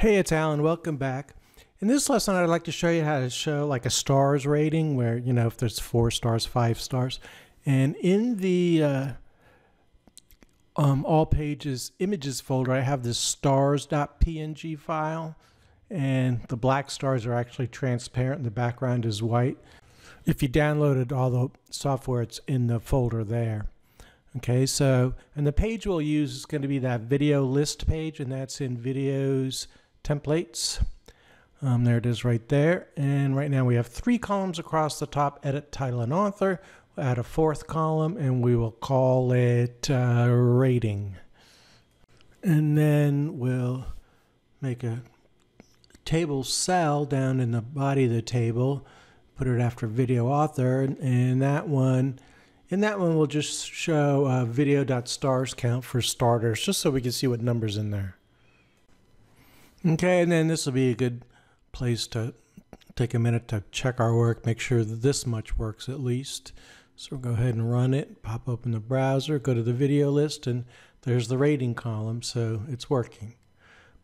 Hey, it's Alan. Welcome back. In this lesson, I'd like to show you how to show like a stars rating where, you know, if there's four stars, five stars. And in the uh, um, all pages images folder, I have this stars.png file. And the black stars are actually transparent and the background is white. If you downloaded all the software, it's in the folder there. Okay, so, and the page we'll use is going to be that video list page, and that's in videos templates. Um, there it is right there. And right now we have three columns across the top, edit, title, and author. We'll add a fourth column and we will call it uh, rating. And then we'll make a table cell down in the body of the table, put it after video author, and that one, in that one we'll just show uh, video.stars count for starters, just so we can see what numbers in there. Okay, and then this will be a good place to take a minute to check our work, make sure that this much works at least. So we'll go ahead and run it, pop open the browser, go to the video list, and there's the rating column, so it's working.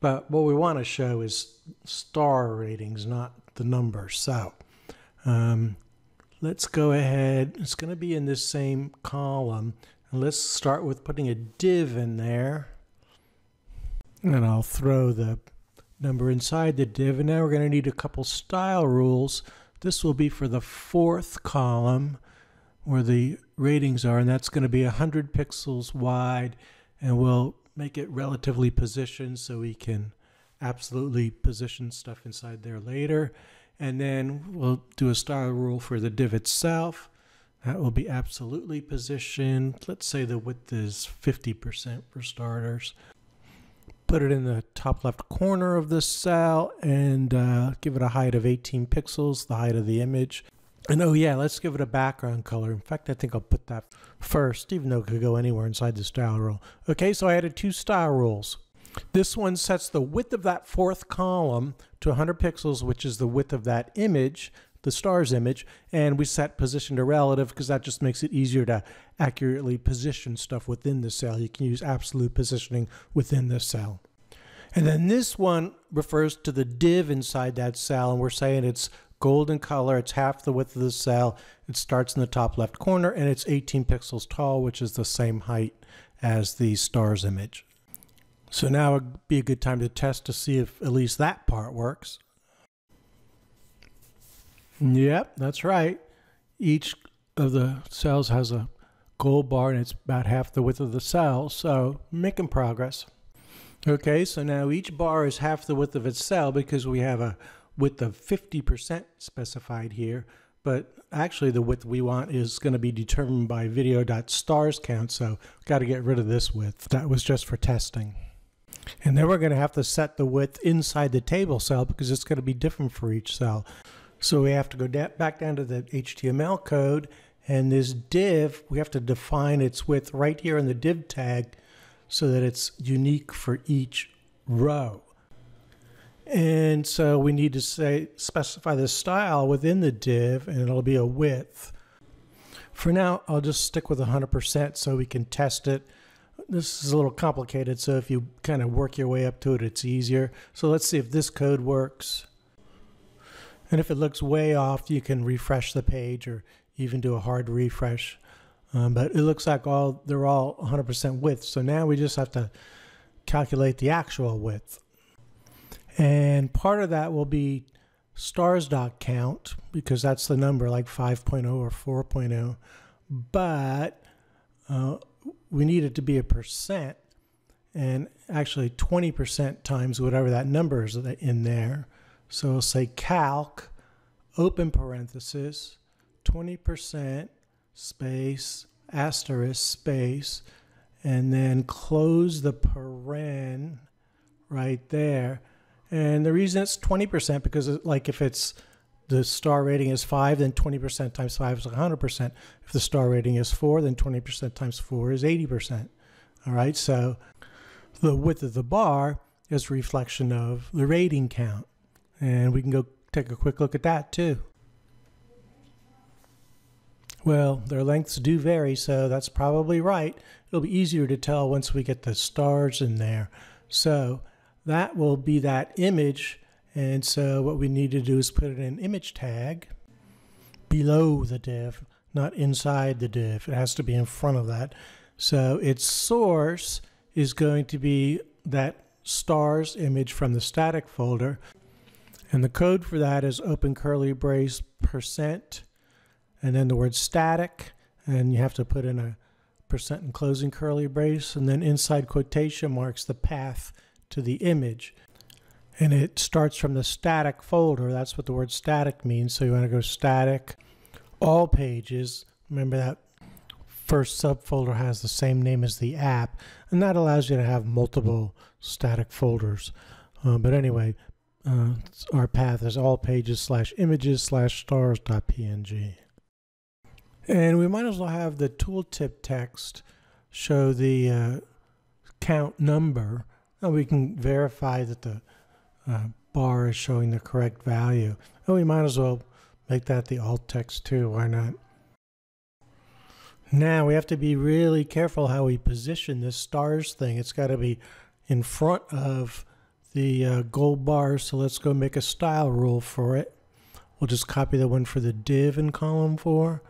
But what we want to show is star ratings, not the numbers. So um, let's go ahead. It's going to be in this same column. And let's start with putting a div in there. And I'll throw the number inside the div. And now we're going to need a couple style rules. This will be for the fourth column where the ratings are, and that's going to be 100 pixels wide. And we'll make it relatively positioned so we can absolutely position stuff inside there later. And then we'll do a style rule for the div itself. That will be absolutely positioned. Let's say the width is 50% for starters put it in the top left corner of the cell and uh, give it a height of 18 pixels, the height of the image. And oh yeah, let's give it a background color. In fact, I think I'll put that first, even though it could go anywhere inside the style rule. Okay, so I added two style rules. This one sets the width of that fourth column to 100 pixels, which is the width of that image the stars image, and we set position to relative because that just makes it easier to accurately position stuff within the cell. You can use absolute positioning within the cell. And then this one refers to the div inside that cell, and we're saying it's golden color, it's half the width of the cell, it starts in the top left corner, and it's 18 pixels tall, which is the same height as the stars image. So now would be a good time to test to see if at least that part works. Yep, that's right. Each of the cells has a gold bar and it's about half the width of the cell, so making progress. Okay, so now each bar is half the width of its cell because we have a width of 50% specified here, but actually the width we want is going to be determined by video.stars count, so got to get rid of this width. That was just for testing. And then we're going to have to set the width inside the table cell because it's going to be different for each cell. So we have to go back down to the HTML code and this div, we have to define its width right here in the div tag so that it's unique for each row. And so we need to say specify the style within the div and it'll be a width. For now, I'll just stick with 100% so we can test it. This is a little complicated, so if you kind of work your way up to it, it's easier. So let's see if this code works. And if it looks way off, you can refresh the page or even do a hard refresh. Um, but it looks like all they're all 100% width. So now we just have to calculate the actual width. And part of that will be stars dot count because that's the number like 5.0 or 4.0. But uh, we need it to be a percent and actually 20% times whatever that number is in there. So we'll say calc, open parenthesis, 20% space, asterisk space, and then close the paren right there. And the reason it's 20% because it, like if it's the star rating is 5, then 20% times 5 is 100%. If the star rating is 4, then 20% times 4 is 80%. All right, so the width of the bar is a reflection of the rating count. And we can go take a quick look at that too. Well, their lengths do vary, so that's probably right. It'll be easier to tell once we get the stars in there. So that will be that image. And so what we need to do is put it in an image tag below the div, not inside the div. It has to be in front of that. So its source is going to be that stars image from the static folder. And the code for that is open curly brace percent and then the word static and you have to put in a percent and closing curly brace and then inside quotation marks the path to the image. And it starts from the static folder. That's what the word static means. So you want to go static all pages. Remember that first subfolder has the same name as the app and that allows you to have multiple static folders. Uh, but anyway uh, our path is all pages slash images slash stars.png and we might as well have the tooltip text show the uh, count number. And we can verify that the uh, bar is showing the correct value. And we might as well make that the alt text too. Why not? Now we have to be really careful how we position this stars thing. It's got to be in front of the uh, gold bar. So let's go make a style rule for it. We'll just copy the one for the div in column four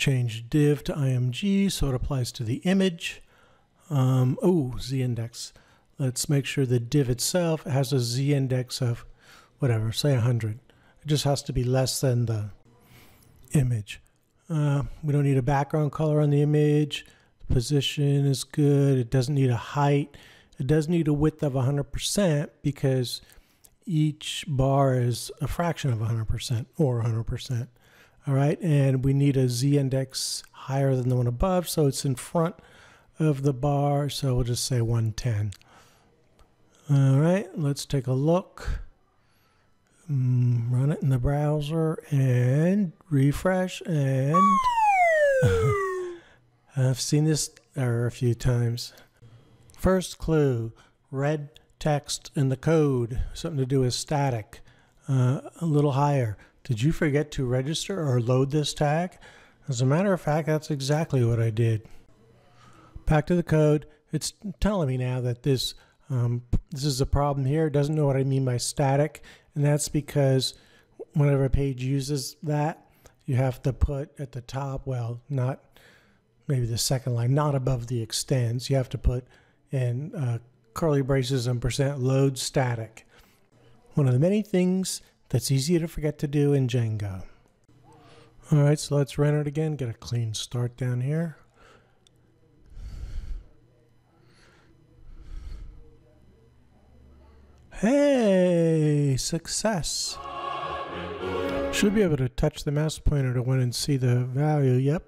change div to img so it applies to the image. Um, oh, z-index. Let's make sure the div itself has a z-index of whatever, say 100. It just has to be less than the image. Uh, we don't need a background color on the image. The position is good. It doesn't need a height. It does need a width of 100% because each bar is a fraction of 100% or 100%. All right, and we need a z-index higher than the one above, so it's in front of the bar, so we'll just say 110. All right, let's take a look. Mm, run it in the browser and refresh and I've seen this error a few times. First clue, red text in the code, something to do with static, uh, a little higher. Did you forget to register or load this tag? As a matter of fact, that's exactly what I did. Back to the code. It's telling me now that this um, this is a problem here. It doesn't know what I mean by static, and that's because whenever a page uses that, you have to put at the top, well, not maybe the second line, not above the extends. You have to put in uh, curly braces and percent load static. One of the many things that's easy to forget to do in Django. All right, so let's run it again, get a clean start down here. Hey, success. Should be able to touch the mouse pointer to win and see the value. Yep,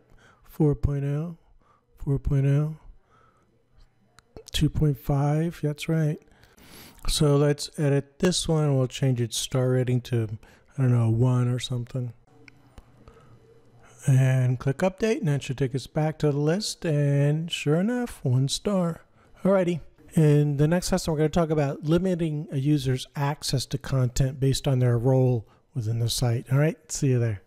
4.0, 4.0, 2.5, that's right. So let's edit this one. We'll change its star rating to, I don't know, one or something. And click update, and that should take us back to the list. And sure enough, one star. Alrighty. In the next lesson, we're going to talk about limiting a user's access to content based on their role within the site. All right, see you there.